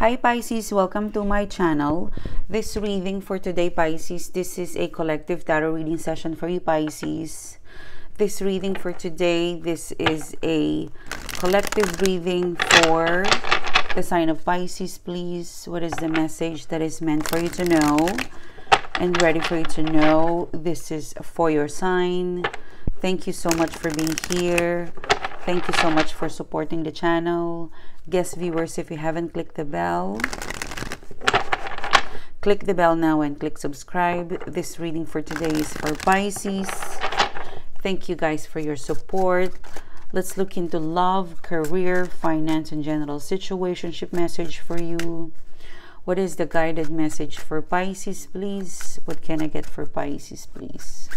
Hi Pisces, welcome to my channel. This reading for today Pisces, this is a collective tarot reading session for you Pisces. This reading for today, this is a collective reading for the sign of Pisces, please. What is the message that is meant for you to know? And ready for you to know, this is for your sign. Thank you so much for being here. Thank you so much for supporting the channel. Guest viewers, if you haven't clicked the bell, click the bell now and click subscribe. This reading for today is for Pisces. Thank you guys for your support. Let's look into love, career, finance, and general situationship message for you. What is the guided message for Pisces, please? What can I get for Pisces, please?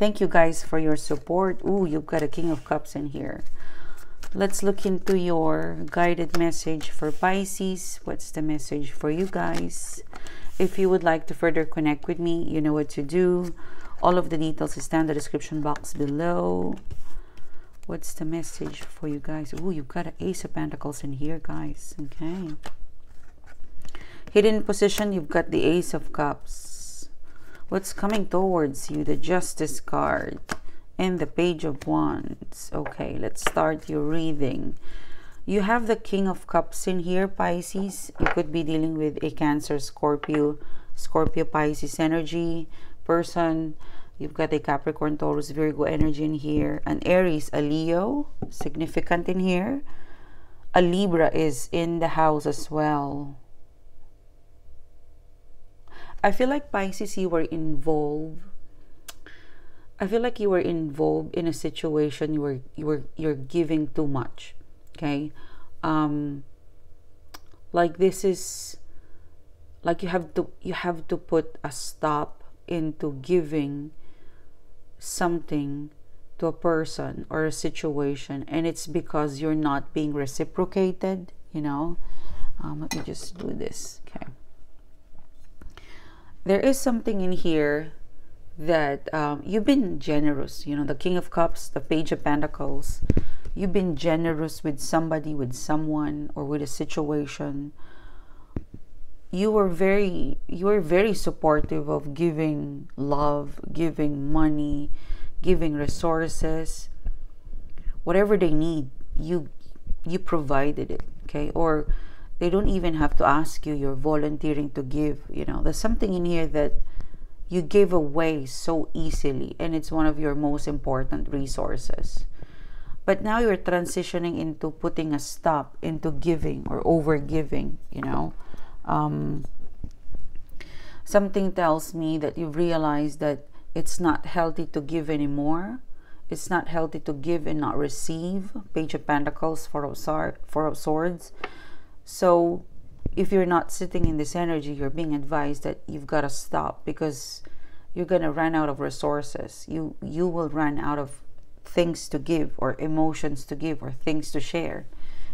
Thank you guys for your support. Ooh, you've got a King of Cups in here. Let's look into your guided message for Pisces. What's the message for you guys? If you would like to further connect with me, you know what to do. All of the details is down in the description box below. What's the message for you guys? Ooh, you've got an Ace of Pentacles in here, guys. Okay. Hidden position, you've got the Ace of Cups what's coming towards you? The justice card and the page of wands. Okay let's start your reading. You have the king of cups in here pisces. You could be dealing with a cancer scorpio scorpio pisces energy person. You've got a capricorn taurus virgo energy in here. An aries a leo significant in here. A libra is in the house as well I feel like Pisces, you were involved. I feel like you were involved in a situation you were you were you're giving too much. Okay, um, like this is like you have to you have to put a stop into giving something to a person or a situation and it's because you're not being reciprocated you know um, let me just do this there is something in here that um, you've been generous. You know, the King of Cups, the Page of Pentacles. You've been generous with somebody, with someone, or with a situation. You were very, you were very supportive of giving love, giving money, giving resources, whatever they need. You, you provided it. Okay, or they don't even have to ask you. You're volunteering to give you know. There's something in here that you give away so easily and it's one of your most important resources. But now you're transitioning into putting a stop into giving or over giving you know? Um, something tells me that you've realized that it's not healthy to give anymore. It's not healthy to give and not receive. Page of pentacles four of swords so if you're not sitting in this energy, you're being advised that you've got to stop because you're going to run out of resources. You you will run out of things to give or emotions to give or things to share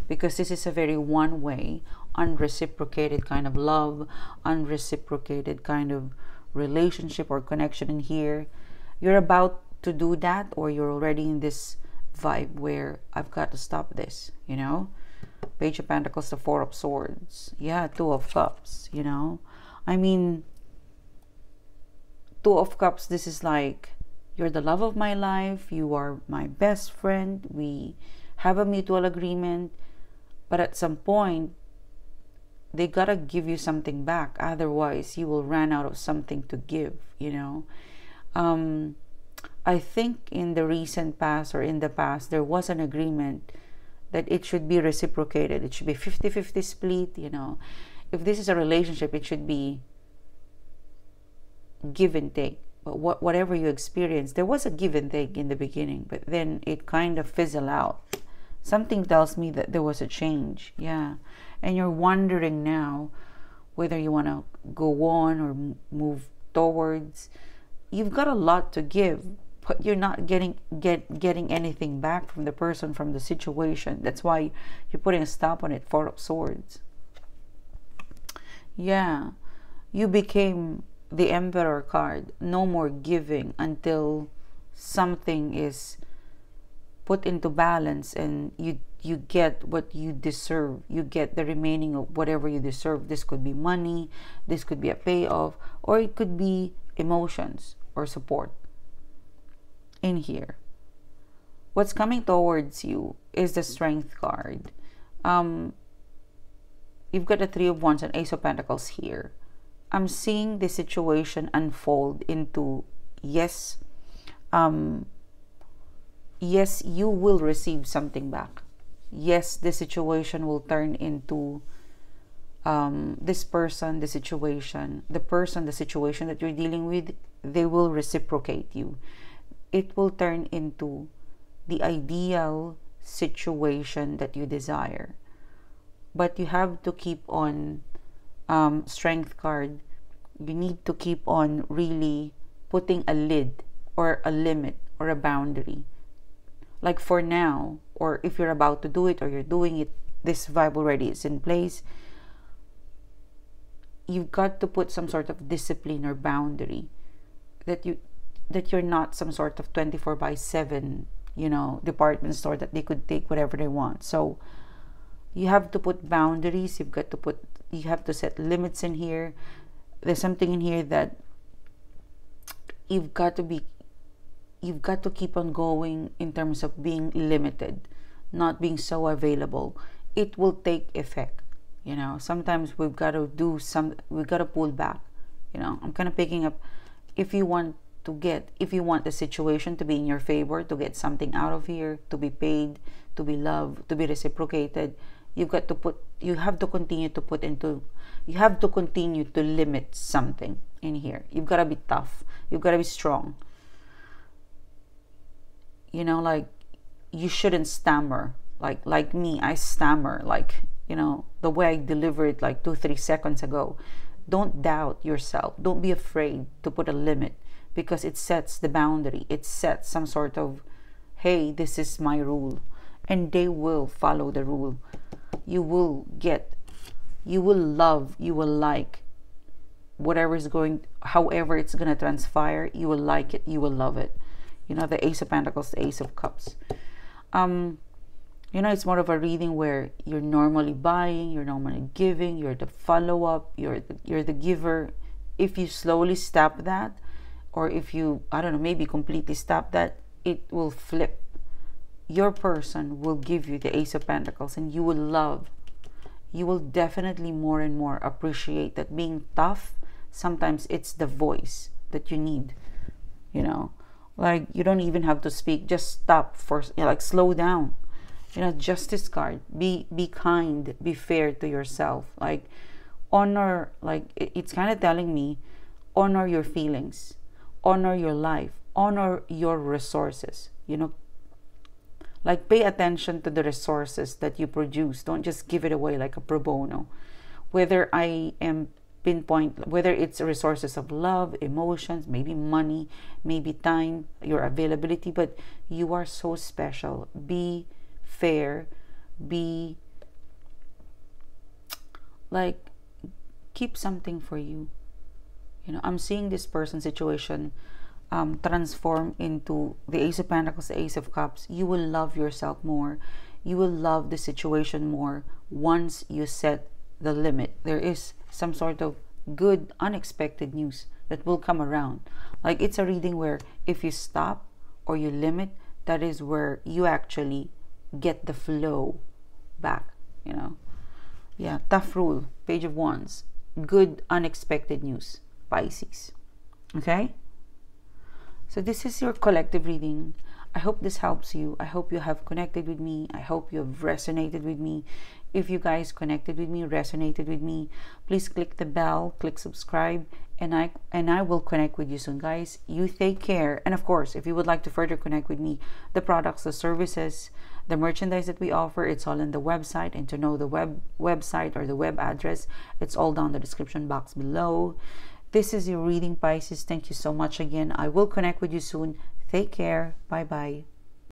because this is a very one way, unreciprocated kind of love, unreciprocated kind of relationship or connection in here. You're about to do that or you're already in this vibe where I've got to stop this, you know? Page of Pentacles, the Four of Swords. Yeah, Two of Cups, you know. I mean, Two of Cups, this is like, you're the love of my life. You are my best friend. We have a mutual agreement. But at some point, they gotta give you something back. Otherwise, you will run out of something to give, you know. Um, I think in the recent past or in the past, there was an agreement that it should be reciprocated. It should be 50 50 split, you know. If this is a relationship, it should be give and take. But what, whatever you experience, there was a give and take in the beginning, but then it kind of fizzled out. Something tells me that there was a change, yeah. And you're wondering now whether you want to go on or move towards. You've got a lot to give, you're not getting get getting anything back from the person from the situation. That's why you're putting a stop on it four of swords. Yeah. You became the emperor card. No more giving until something is put into balance and you you get what you deserve. You get the remaining of whatever you deserve. This could be money, this could be a payoff, or it could be emotions or support in here. What's coming towards you is the strength card. Um, you've got the three of wands and ace of pentacles here. I'm seeing the situation unfold into yes, um, yes, you will receive something back. Yes, the situation will turn into um, this person, the situation, the person, the situation that you're dealing with, they will reciprocate you. It will turn into the ideal situation that you desire. But you have to keep on um, strength card. You need to keep on really putting a lid or a limit or a boundary like for now or if you're about to do it or you're doing it this vibe already is in place you've got to put some sort of discipline or boundary that you that you're not some sort of 24 by 7 you know department store that they could take whatever they want so you have to put boundaries you've got to put you have to set limits in here there's something in here that you've got to be you've got to keep on going in terms of being limited, not being so available. It will take effect. You know, sometimes we've got to do some, we've got to pull back. You know, I'm kind of picking up if you want to get, if you want the situation to be in your favor, to get something out of here, to be paid, to be loved, to be reciprocated, you've got to put, you have to continue to put into, you have to continue to limit something in here. You've got to be tough. You've got to be strong. You know like you shouldn't stammer. Like like me i stammer. Like you know the way i delivered like two three seconds ago. Don't doubt yourself. Don't be afraid to put a limit because it sets the boundary. It sets some sort of hey this is my rule. And they will follow the rule. You will get you will love you will like whatever is going however it's going to transpire you will like it you will love it. You know the ace of pentacles the ace of cups. Um you know it's more of a reading where you're normally buying you're normally giving you're the follow-up you're the, you're the giver. If you slowly stop that or if you i don't know maybe completely stop that it will flip. Your person will give you the ace of pentacles and you will love. You will definitely more and more appreciate that being tough sometimes it's the voice that you need you know? Like you don't even have to speak just stop for you know, like slow down. You know justice card be be kind be fair to yourself. Like honor like it's kind of telling me honor your feelings honor your life honor your resources you know like pay attention to the resources that you produce don't just give it away like a pro bono whether i am pinpoint whether it's resources of love, emotions, maybe money, maybe time, your availability, but you are so special. Be fair, be like keep something for you. You know, I'm seeing this person situation um, transform into the Ace of Pentacles, the Ace of Cups. You will love yourself more. You will love the situation more once you set the limit. There is some sort of good unexpected news that will come around. Like it's a reading where if you stop or you limit, that is where you actually get the flow back, you know. Yeah, tough rule, page of wands. Good unexpected news, Pisces. Okay? So this is your collective reading. I hope this helps you. I hope you have connected with me. I hope you have resonated with me. If you guys connected with me, resonated with me, please click the bell, click subscribe, and I and I will connect with you soon, guys. You take care. And of course, if you would like to further connect with me, the products, the services, the merchandise that we offer, it's all in the website. And to know the web website or the web address, it's all down the description box below. This is your reading, Pisces. Thank you so much again. I will connect with you soon. Take care. Bye bye.